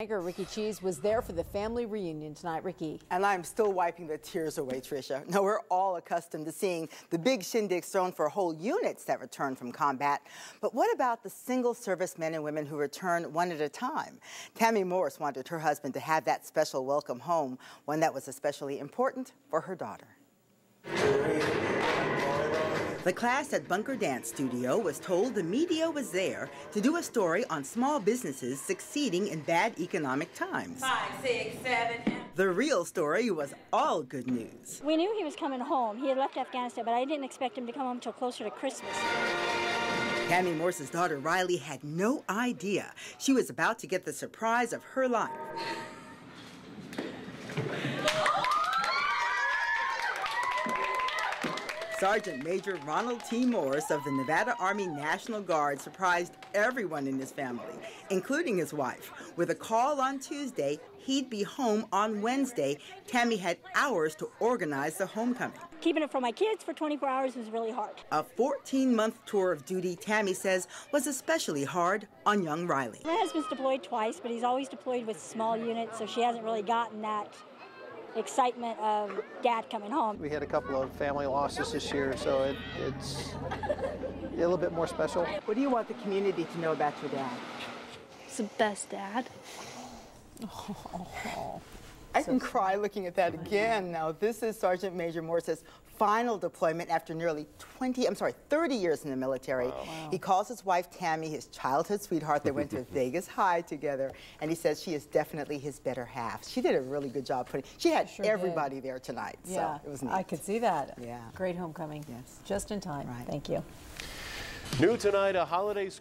Anchor Ricky Cheese was there for the family reunion tonight. Ricky. And I'm still wiping the tears away, Tricia. Now, we're all accustomed to seeing the big shindigs thrown for whole units that return from combat. But what about the single service men and women who return one at a time? Tammy Morris wanted her husband to have that special welcome home, one that was especially important for her daughter. The class at Bunker Dance Studio was told the media was there to do a story on small businesses succeeding in bad economic times. Five, six, seven. The real story was all good news. We knew he was coming home. He had left Afghanistan, but I didn't expect him to come home until closer to Christmas. Tammy Morse's daughter Riley had no idea she was about to get the surprise of her life. Sergeant Major Ronald T. Morris of the Nevada Army National Guard surprised everyone in his family, including his wife. With a call on Tuesday, he'd be home on Wednesday. Tammy had hours to organize the homecoming. Keeping it from my kids for 24 hours was really hard. A 14 month tour of duty, Tammy says, was especially hard on young Riley. My husband's deployed twice, but he's always deployed with small units, so she hasn't really gotten that excitement of dad coming home. We had a couple of family losses this year, so it, it's a little bit more special. What do you want the community to know about your dad? He's the best dad. Oh, I can cry looking at that again. Now, this is Sergeant Major Morse's final deployment after nearly 20, I'm sorry, 30 years in the military. Wow. He calls his wife Tammy his childhood sweetheart. They went to Vegas High together, and he says she is definitely his better half. She did a really good job putting, she had sure everybody did. there tonight, yeah, so it was neat. I could see that. Yeah. Great homecoming. Yes. Just in time. Right. Thank you. New tonight, a holiday